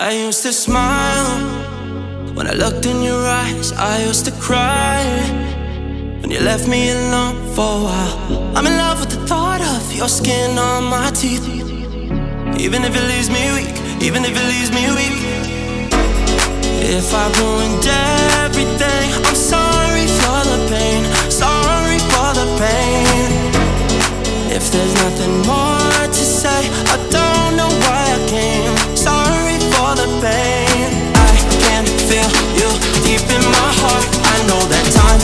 I used to smile when I looked in your eyes. I used to cry when you left me alone for a while. I'm in love with the thought of your skin on my teeth. Even if it leaves me weak, even if it leaves me weak. If I ruined everything, I'm sorry for the pain. Sorry for the pain. If there's nothing more deep in my heart. I know that time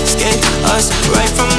escaped us right from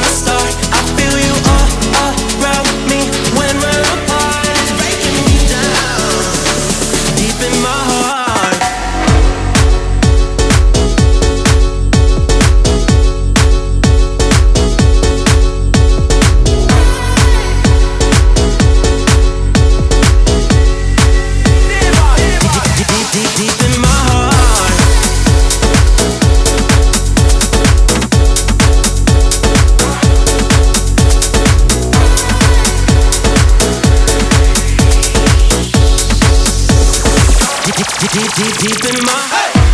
Deep, deep, deep, in my